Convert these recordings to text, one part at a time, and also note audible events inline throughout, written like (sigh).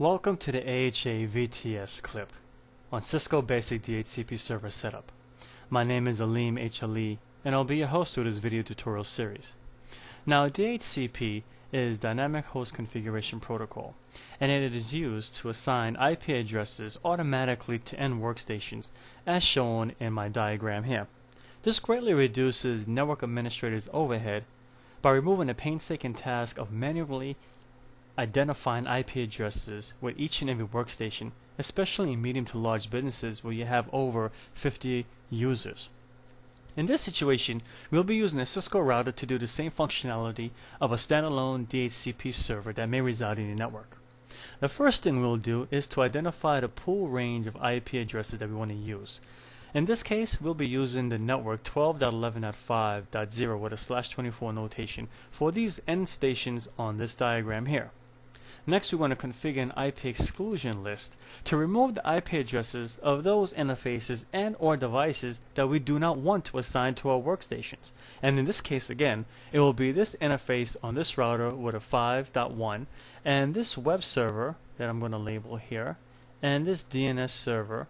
Welcome to the AHA VTS clip on Cisco Basic DHCP Server Setup. My name is Aleem H. Ali and I'll be your host to this video tutorial series. Now DHCP is Dynamic Host Configuration Protocol and it is used to assign IP addresses automatically to end workstations as shown in my diagram here. This greatly reduces network administrators' overhead by removing the painstaking task of manually identifying IP addresses with each and every workstation, especially in medium to large businesses where you have over 50 users. In this situation, we'll be using a Cisco router to do the same functionality of a standalone DHCP server that may reside in your network. The first thing we'll do is to identify the pool range of IP addresses that we want to use. In this case, we'll be using the network 12.11.5.0 with a slash 24 notation for these end stations on this diagram here. Next, we want to configure an IP exclusion list to remove the IP addresses of those interfaces and or devices that we do not want to assign to our workstations. And in this case, again, it will be this interface on this router with a 5.1 and this web server that I'm going to label here and this DNS server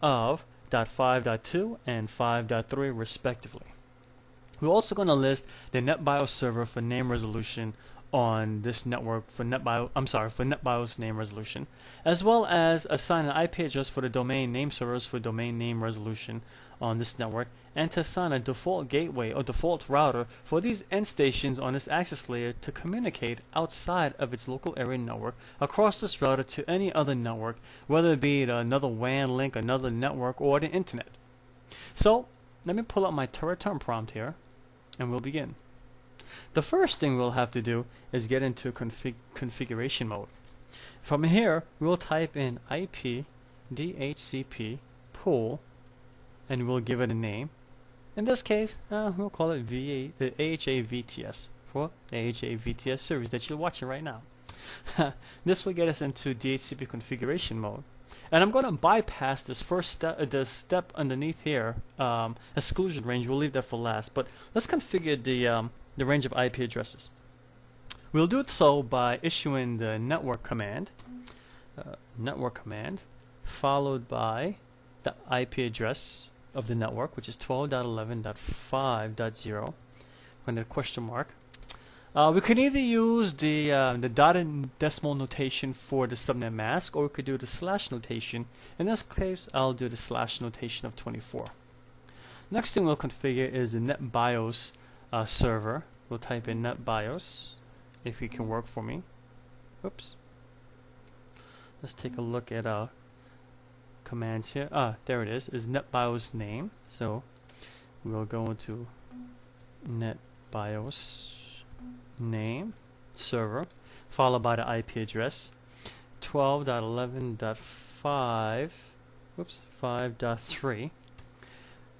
of .5.2 and 5.3 respectively. We're also going to list the NetBIOS server for name resolution on this network for NetBIOS, I'm sorry, for NetBIOS name resolution, as well as assign an IP address for the domain name servers for domain name resolution on this network, and to assign a default gateway or default router for these end stations on this access layer to communicate outside of its local area network across this router to any other network, whether it be another WAN link, another network, or the internet. So, let me pull up my Teraterm prompt here, and we'll begin. The first thing we'll have to do is get into config configuration mode. From here, we'll type in IP DHCP pool and we'll give it a name. In this case, uh, we'll call it VA, the AHA VTS for the AHA VTS series that you're watching right now. (laughs) this will get us into DHCP configuration mode. And I'm going to bypass this first step, uh, the step underneath here, um, exclusion range. We'll leave that for last. But let's configure the um, the range of IP addresses. We'll do so by issuing the network command, uh, network command, followed by the IP address of the network, which is 12.11.5.0, and a question mark. Uh, we can either use the uh, the dotted decimal notation for the subnet mask, or we could do the slash notation. In this case, I'll do the slash notation of 24. Next thing we'll configure is the NetBIOS uh, server. We'll type in netbios if it can work for me. Oops. Let's take a look at our commands here. Ah, there it is. Is netbios name. So we'll go into netbios name server followed by the IP address 12.11.5 oops 5.3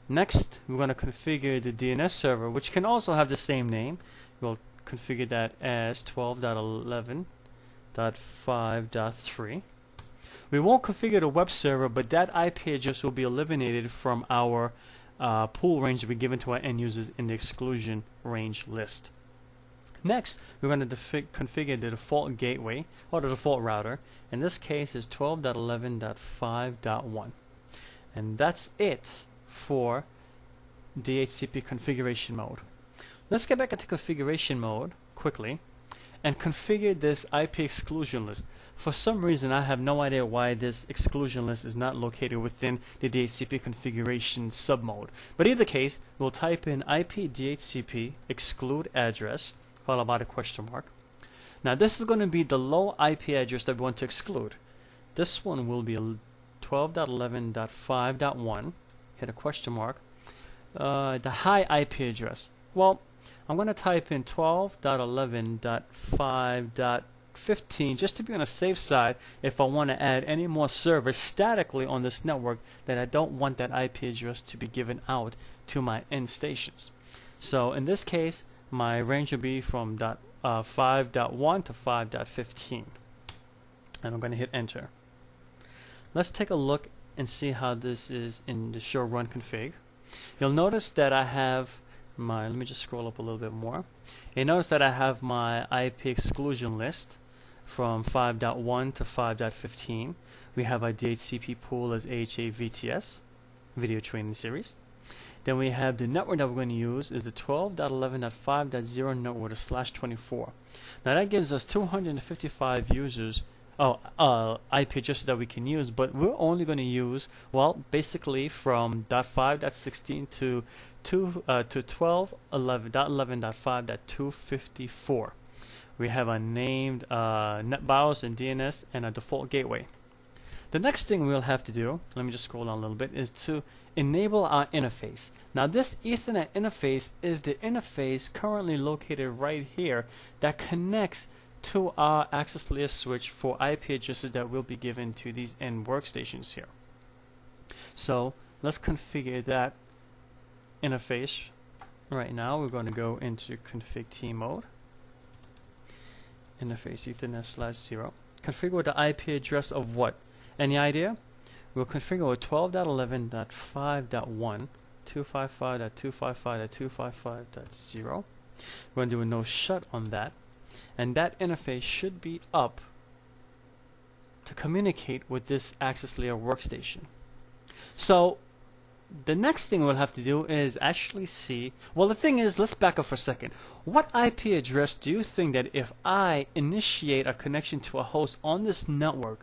Next, we're going to configure the DNS server, which can also have the same name. We'll configure that as 12.11.5.3. We won't configure the web server, but that IP address will be eliminated from our uh, pool range to be given to our end users in the exclusion range list. Next, we're going to configure the default gateway or the default router. In this case, is 12.11.5.1. And that's it for DHCP configuration mode. Let's get back into configuration mode quickly and configure this IP exclusion list. For some reason, I have no idea why this exclusion list is not located within the DHCP configuration submode. But either case, we'll type in IP DHCP exclude address followed by the question mark. Now this is going to be the low IP address that we want to exclude. This one will be 12.11.5.1 hit a question mark. Uh, the high IP address. Well, I'm going to type in 12.11.5.15 just to be on the safe side if I want to add any more servers statically on this network that I don't want that IP address to be given out to my end stations. So in this case, my range will be from uh, 5.1 to 5.15. And I'm going to hit enter. Let's take a look and see how this is in the show run config. You'll notice that I have my, let me just scroll up a little bit more. You notice that I have my IP exclusion list from 5.1 to 5.15. We have our DHCP pool as AHA VTS, Video Training Series. Then we have the network that we're going to use is the 12.11.5.0 network slash 24. Now that gives us 255 users, oh, uh, IP addresses that we can use, but we're only going to use, well, basically from .5.16 to 2 uh, to 12.11.11.5.254. We have a named uh, NetBIOS and DNS and a default gateway. The next thing we'll have to do, let me just scroll down a little bit, is to enable our interface. Now this Ethernet interface is the interface currently located right here that connects to our access layer switch for IP addresses that will be given to these end workstations here. So let's configure that interface right now. We're going to go into config T mode, interface Ethernet slash 0. Configure the IP address of what? Any idea? We'll configure 12.11.5.1, 255.255.255.0. We're going to do a no shut on that. And that interface should be up to communicate with this access layer workstation. So the next thing we'll have to do is actually see, well the thing is, let's back up for a second. What IP address do you think that if I initiate a connection to a host on this network,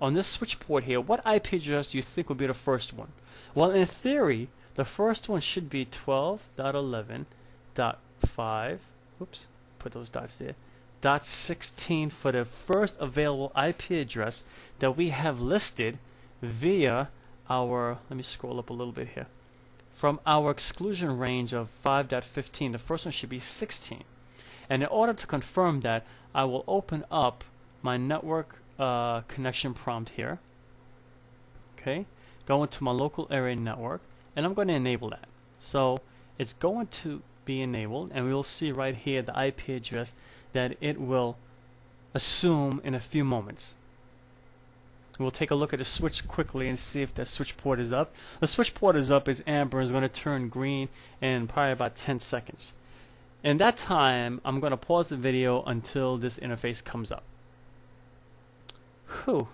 on this switch port here, what IP address do you think would be the first one? Well, in theory, the first one should be 12.11.5, oops, put those dots there, dot 16 for the first available IP address that we have listed via our, let me scroll up a little bit here, from our exclusion range of 5.15, the first one should be 16. And in order to confirm that, I will open up my network uh, connection prompt here. Okay, go into my local area network, and I'm going to enable that. So it's going to be enabled, and we will see right here the IP address that it will assume in a few moments. We'll take a look at the switch quickly and see if the switch port is up. The switch port is up is amber is going to turn green in probably about 10 seconds. In that time, I'm going to pause the video until this interface comes up. Whew.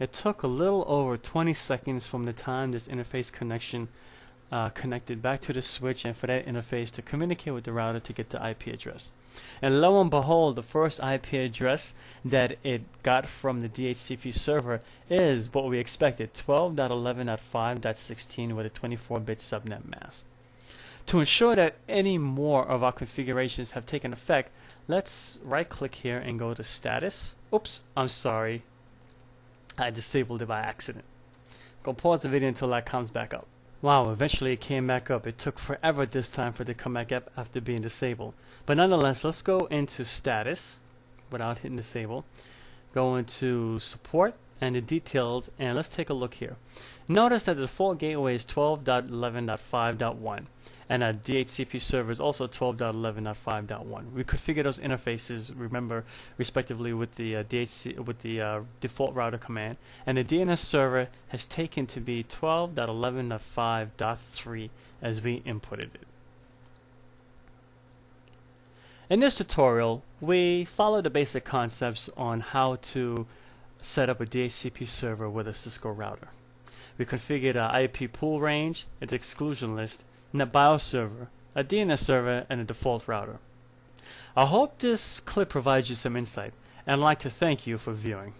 It took a little over 20 seconds from the time this interface connection uh, connected back to the switch and for that interface to communicate with the router to get the IP address. And lo and behold, the first IP address that it got from the DHCP server is what we expected 12.11.5.16 with a 24 bit subnet mask. To ensure that any more of our configurations have taken effect, let's right click here and go to status. Oops, I'm sorry, I disabled it by accident. Go pause the video until that comes back up. Wow, eventually it came back up. It took forever this time for it to come back up after being disabled. But nonetheless, let's go into status without hitting disable. Go into support and the details and let's take a look here. Notice that the default gateway is 12.11.5.1 and our DHCP server is also 12.11.5.1. We configure those interfaces, remember, respectively with the uh, DHC with the uh, default router command, and the DNS server has taken to be 12.11.5.3 as we inputted it. In this tutorial, we follow the basic concepts on how to set up a DHCP server with a Cisco router. We configured an IP pool range, its exclusion list, NetBIOS server, a DNS server, and a default router. I hope this clip provides you some insight, and I'd like to thank you for viewing.